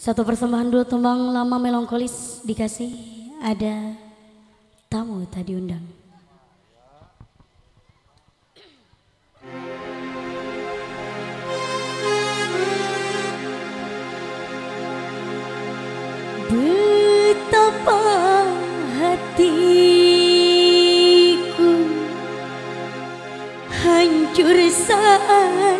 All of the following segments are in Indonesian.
Satu persembahan dua tumbang lama melankolis dikasih ada tamu tadi undang. Betapa hatiku hancur saat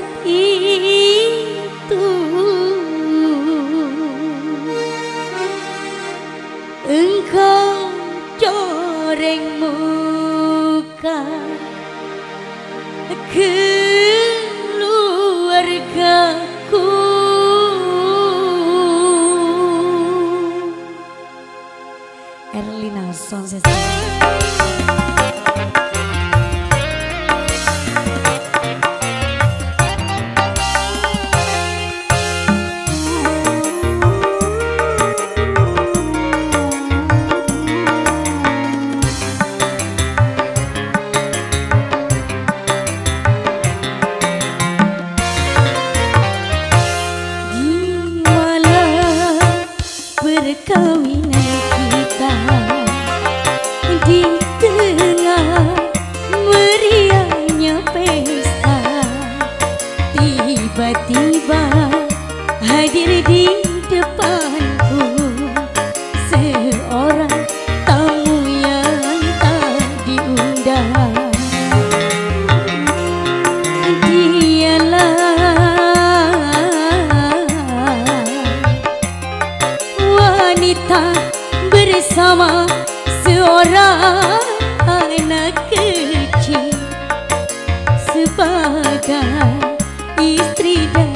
wanita bersama seorang anak kecil sebagai istri dan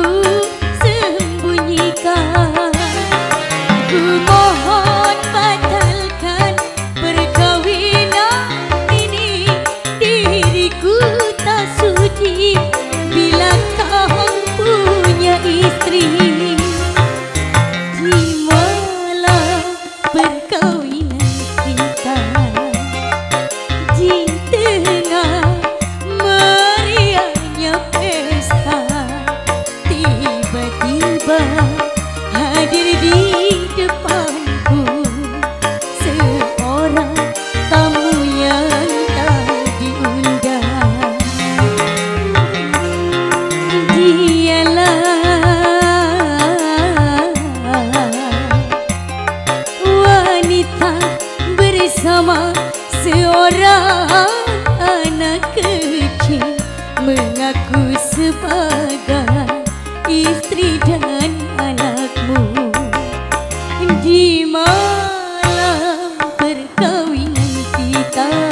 aku bersama seorang anak kecil mengaku sebagai istri dan anakmu di malam perkawinan kita.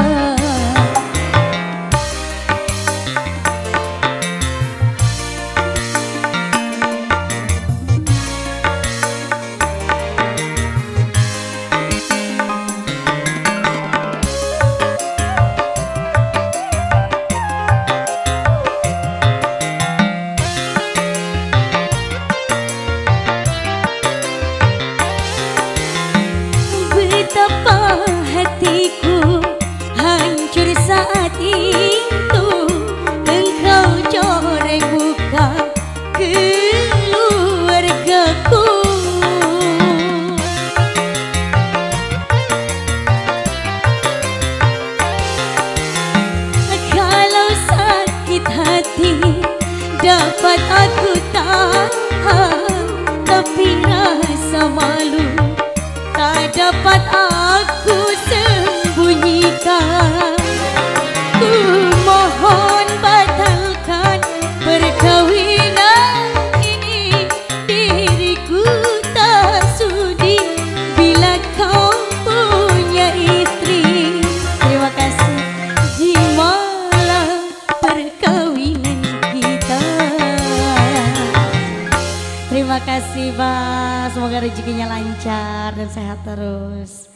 Betapa hatiku hancur saat itu. Engkau coreng muka keluargaku. Kalau sakit hati dapat aku tahan. Tapi rasa malu dapat aku sembunyikan. Ku mohon batalkan perkawinan ini. Diriku tak sudi bila kau punya istri. Terima kasih. Di malam perkawinan terima kasih Pak semoga rezekinya lancar dan sehat terus